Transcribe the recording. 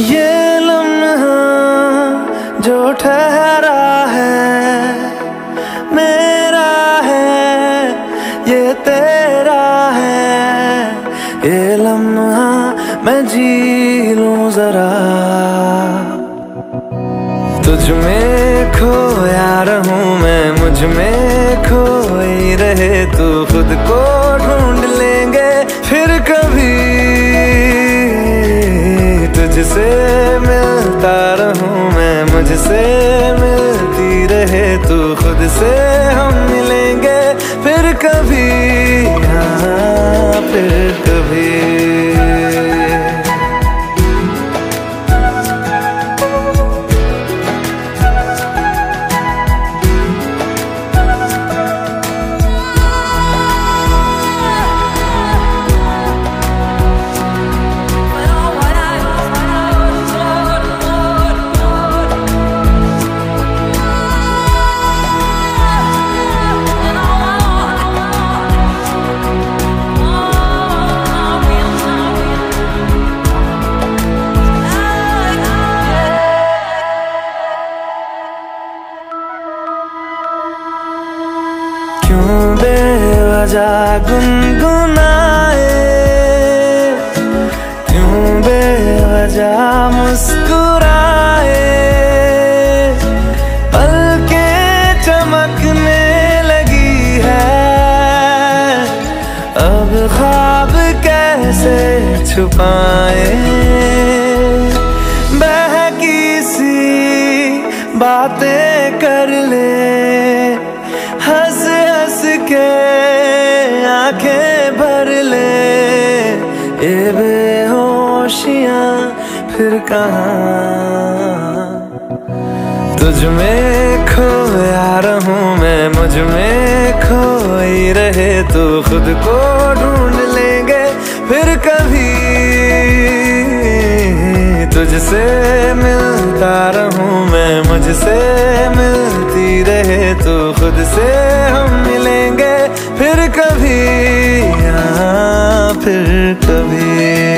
ये लम्हा जो ठहरा है, मेरा है, ये तेरा है। ये लम्हा मैं जी लू जरा। तुझ में खोया रहूँ मैं, मुझमें खोई रहे तू खुद को ढूंढ। मुझसे मिलती रहे तू खुद से बेवजह गुनगुनाए। क्यों बेवजह मुस्कुराए? पल के चमकने लगी है। अब ख्वाब कैसे छुपाए? बहकी सी बातें कर ले। खामोशियाँ फिर कहा? तुझ में खोया रहूँ मैं, मुझमें खोई रहे तो खुद को ढूंढ लेंगे फिर कभी। तुझसे मिलता रहूँ मैं, मुझसे मिलती रहे तो खुद से हम मिलेंगे फिर कभी। हाँ फिर कभी।